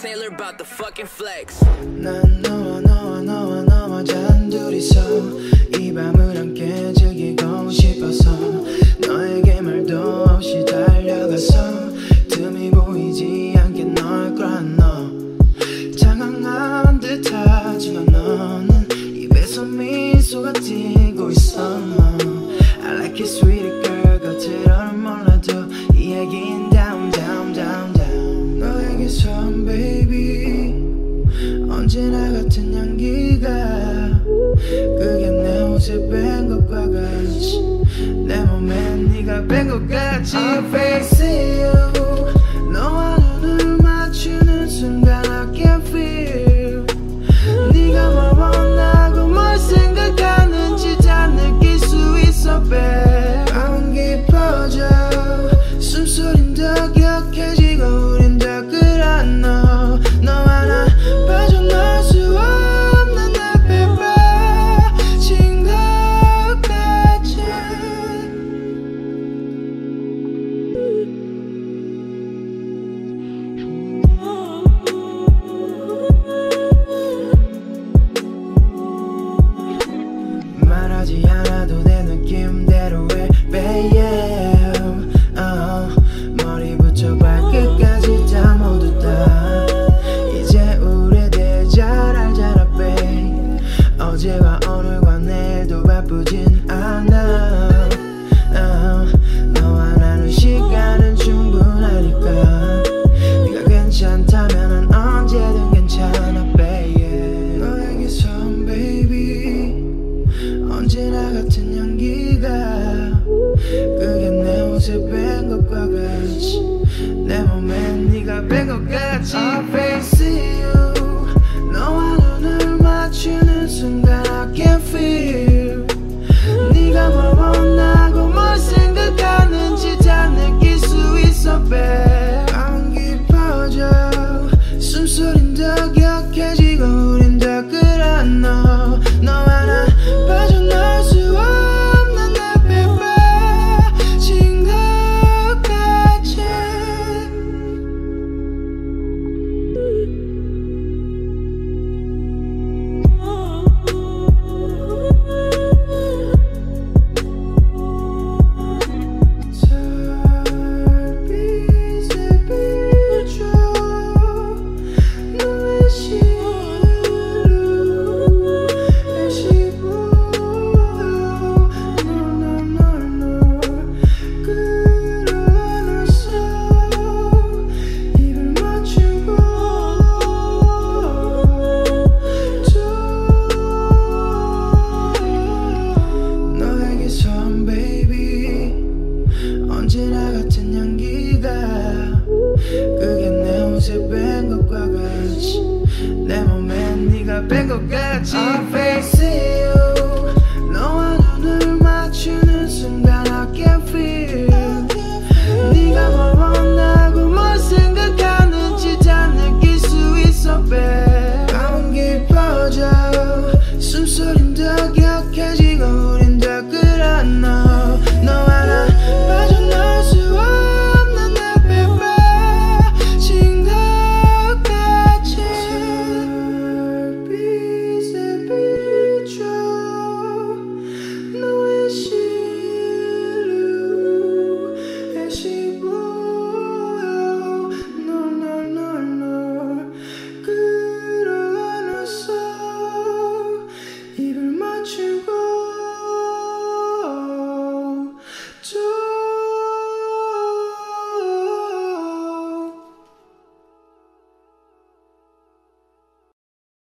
Taylor about the fucking flex. 난 너와 너와 너와 너와 잔둘이서 이 밤을 함께 즐기고 싶어서 너에게 말도 없이 달려가서 틈이 보이지 않게 널 끌어 너 장황한 듯하지만 너는 입에서 미소가 띄고 있어. 빛을 뺀 것과 같이 내 몸엔 네가 뺀 것 같이 Our faces 가지 않 이제 뺀 것과 같이 내 몸엔 네가 뺀 것 같이 같은 향기가 그게 내 옷에 뺀 것과 같이 내 몸에 네가 뺀 것 같이 아,